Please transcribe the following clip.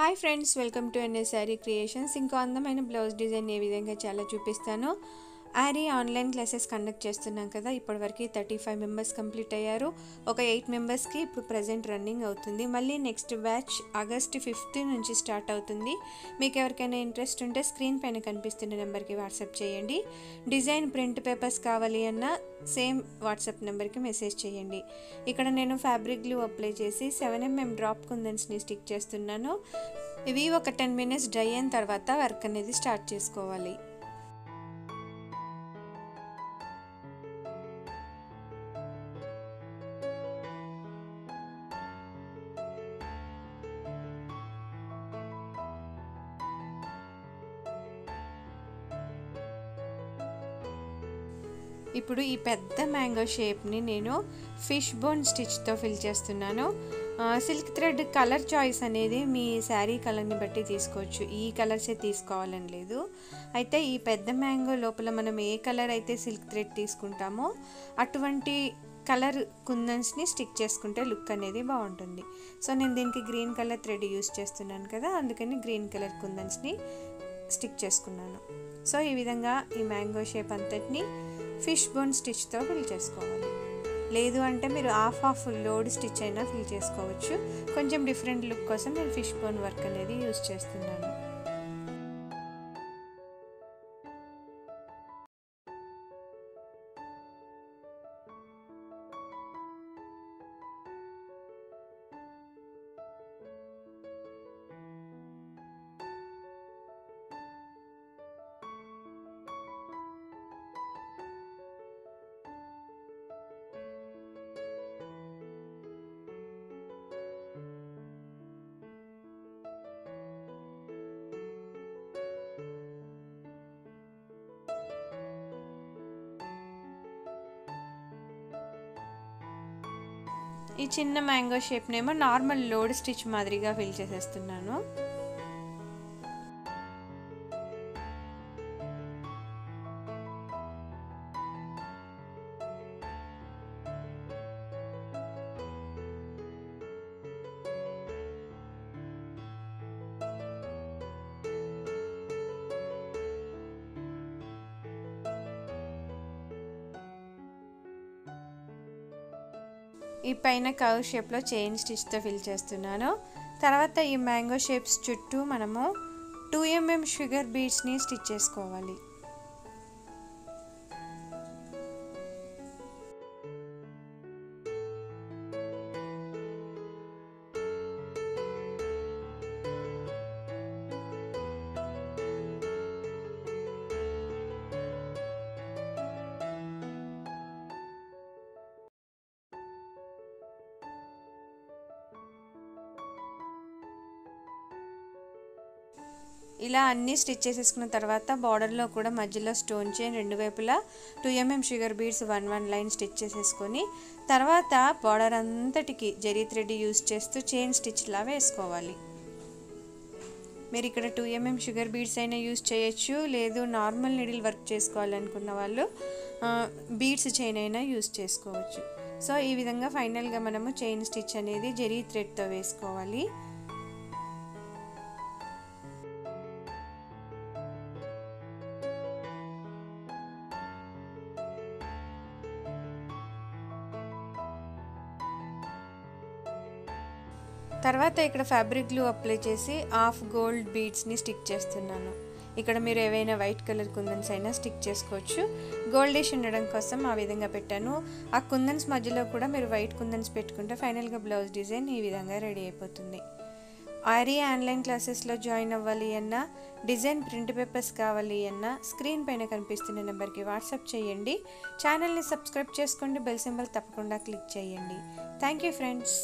Hi friends welcome to NS sari creations. ఇంకో అందమైన blouse design ఏ విధంగా చాలా చూపిస్తాను. ఆరీ ఆన్లైన్ క్లాసెస్ కండక్ట్ చేస్తున్నాం కదా ఇప్పటివరకు థర్టీ ఫైవ్ మెంబర్స్ కంప్లీట్ అయ్యారు. ఒక ఎయిట్ మెంబర్స్కి ఇప్పుడు ప్రజెంట్ రన్నింగ్ అవుతుంది. మళ్ళీ నెక్స్ట్ బ్యాచ్ ఆగస్ట్ ఫిఫ్త్ నుంచి స్టార్ట్ అవుతుంది. మీకు ఎవరికైనా ఇంట్రెస్ట్ ఉంటే స్క్రీన్ పైన కనిపిస్తున్న నెంబర్కి వాట్సాప్ చేయండి. డిజైన్ ప్రింట్ పేపర్స్ కావాలి అన్న సేమ్ వాట్సాప్ నెంబర్కి మెసేజ్ చేయండి. ఇక్కడ నేను ఫ్యాబ్రిక్ గ్లూ అప్లై చేసి సెవెన్ ఎంఎం డ్రాప్ కుందన్స్ని స్టిక్ చేస్తున్నాను. ఇవి ఒక టెన్ మినిట్స్ డ్రై అయిన తర్వాత వర్క్ అనేది స్టార్ట్ చేసుకోవాలి. ఇప్పుడు ఈ పెద్ద మ్యాంగో షేప్ని నేను ఫిష్ బోన్ స్టిచ్తో ఫిల్ చేస్తున్నాను. సిల్క్ థ్రెడ్ కలర్ చాయిస్ అనేది మీ శారీ కలర్ని బట్టి తీసుకోవచ్చు. ఈ కలర్సే తీసుకోవాలని లేదు. అయితే ఈ పెద్ద మ్యాంగో లోపల మనం ఏ కలర్ అయితే సిల్క్ థ్రెడ్ తీసుకుంటామో అటువంటి కలర్ కుందన్స్ని స్టిక్ చేసుకుంటే లుక్ అనేది బాగుంటుంది. సో నేను దీనికి గ్రీన్ కలర్ థ్రెడ్ యూస్ చేస్తున్నాను కదా అందుకని గ్రీన్ కలర్ కుందన్స్ని స్టిక్ చేసుకున్నాను. సో ఈ విధంగా ఈ మ్యాంగో షేప్ అంతటిని ఫిష్ బోన్ స్టిచ్తో ఫిల్ చేసుకోవాలి. లేదు అంటే మీరు హాఫ్ హాఫ్ లోడ్ స్టిచ్ అయినా ఫిల్ చేసుకోవచ్చు. కొంచెం డిఫరెంట్ లుక్ కోసం నేను ఫిష్ బోన్ వర్క్ అనేది యూస్ చేస్తున్నాను. ఈ చిన్న మ్యాంగో షేప్నేమో నార్మల్ లోడ్ స్టిచ్ మాదిరిగా ఫిల్ చేసేస్తున్నాను. ఈ పైన కవ్ షేప్లో చైన్ స్టిచ్తో ఫిల్ చేస్తున్నాను. తర్వాత ఈ మ్యాంగో షేప్స్ చుట్టూ మనము టూ ఎంఎం షుగర్ బీడ్స్ని స్టిచ్ చేసుకోవాలి. ఇలా అన్నీ స్టిచ్ చేసేసుకున్న తర్వాత బార్డర్లో కూడా మధ్యలో స్టోన్ చైన్ రెండు వైపులా two mm sugar beads one one line stitch చేసేసుకొని తర్వాత బార్డర్ అంతటికి జరీ థ్రెడ్ యూస్ చేస్తూ చైన్ స్టిచ్లా వేసుకోవాలి. మీరు ఇక్కడ టూ ఎంఎం షుగర్ బీడ్స్ అయినా యూస్ చేయొచ్చు లేదు నార్మల్ నీడిల్ వర్క్ చేసుకోవాలనుకున్న వాళ్ళు బీడ్స్ చైన్ అయినా యూస్ చేసుకోవచ్చు. సో ఈ విధంగా ఫైనల్గా మనము చైన్ స్టిచ్ అనేది జరీ థ్రెడ్తో వేసుకోవాలి. తర్వాత ఇక్కడ ఫ్యాబ్రిక్ గ్లూ అప్లై చేసి హాఫ్ గోల్డ్ బీడ్స్ని స్టిక్ చేస్తున్నాను. ఇక్కడ మీరు ఏవైనా వైట్ కలర్ కుందన్స్ అయినా స్టిక్ చేసుకోవచ్చు. గోల్డిష్ ఉండడం కోసం ఆ విధంగా పెట్టాను. ఆ కుందన్స్ మధ్యలో కూడా మీరు వైట్ కుందన్స్ పెట్టుకుంటే ఫైనల్గా బ్లౌజ్ డిజైన్ ఈ విధంగా రెడీ అయిపోతుంది. ఆరీ ఆన్లైన్ క్లాసెస్లో జాయిన్ అవ్వాలి అన్నా డిజైన్ ప్రింట్ పేపర్స్ కావాలి అన్నా స్క్రీన్ పైన కనిపిస్తున్న నెంబర్కి వాట్సాప్ చేయండి. ఛానల్ని సబ్స్క్రైబ్ చేసుకోండి. బెల్ సింబల్ తప్పకుండా క్లిక్ చేయండి. Thank you friends